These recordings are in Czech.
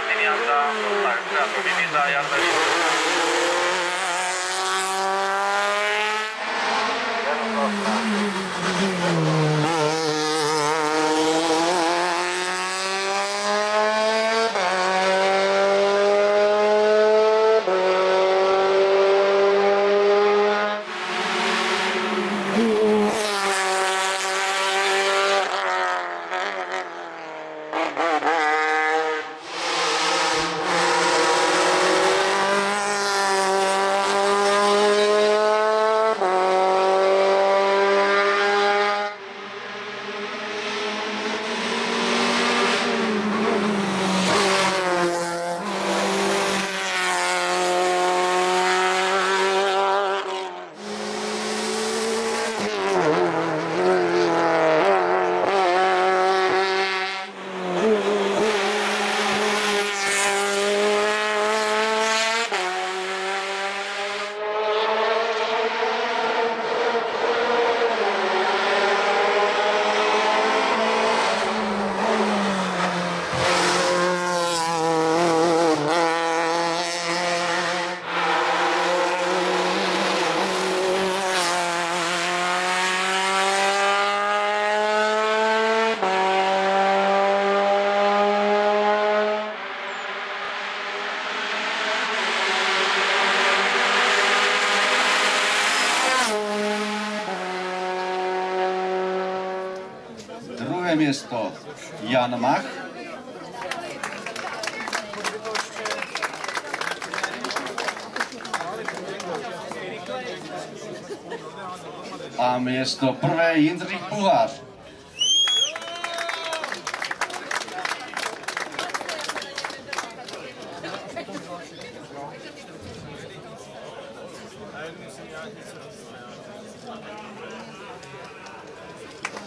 Martinian'da dostlar trafiğimiz ayarları. Město Jan Mach. A město prvé Jindřich Puhář.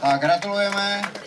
Tak gratulujeme.